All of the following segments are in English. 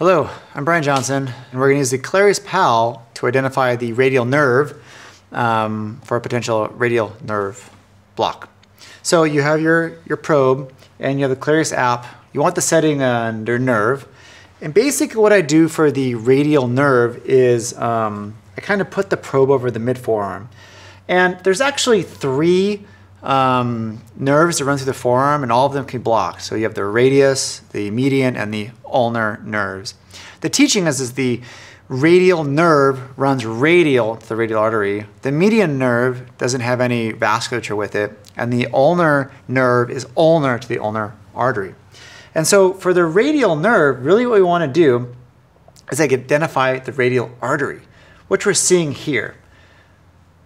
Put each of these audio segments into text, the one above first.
Hello, I'm Brian Johnson, and we're going to use the Clarius PAL to identify the radial nerve um, for a potential radial nerve block. So you have your, your probe, and you have the Clarius app. You want the setting under nerve. And basically what I do for the radial nerve is um, I kind of put the probe over the mid forearm. And there's actually three um, nerves that run through the forearm, and all of them can block. So you have the radius, the median, and the ulnar nerves. The teaching is, is the radial nerve runs radial to the radial artery. The median nerve doesn't have any vasculature with it, and the ulnar nerve is ulnar to the ulnar artery. And so for the radial nerve, really what we want to do is like identify the radial artery, which we're seeing here.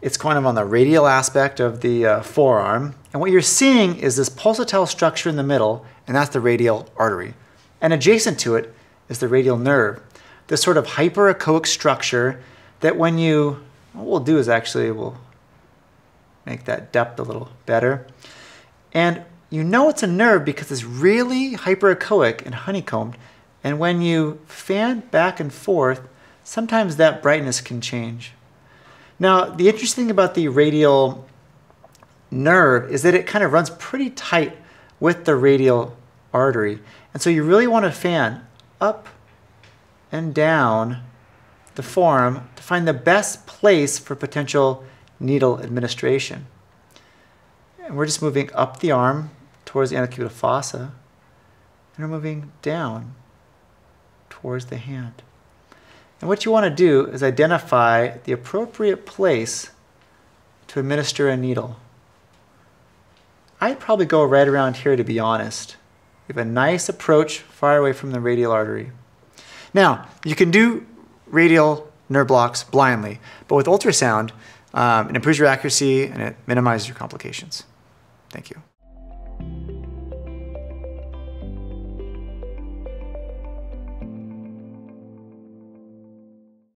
It's kind of on the radial aspect of the uh, forearm. And what you're seeing is this pulsatile structure in the middle, and that's the radial artery. And adjacent to it is the radial nerve, this sort of hyperechoic structure that when you, what we'll do is actually we'll make that depth a little better. And you know it's a nerve because it's really hyperechoic and honeycombed. And when you fan back and forth, sometimes that brightness can change. Now, the interesting thing about the radial nerve is that it kind of runs pretty tight with the radial artery. And so you really want to fan up and down the forearm to find the best place for potential needle administration. And we're just moving up the arm towards the antecubital fossa, and we're moving down towards the hand. And what you want to do is identify the appropriate place to administer a needle. I'd probably go right around here to be honest. You have a nice approach far away from the radial artery. Now, you can do radial nerve blocks blindly, but with ultrasound, um, it improves your accuracy and it minimizes your complications. Thank you.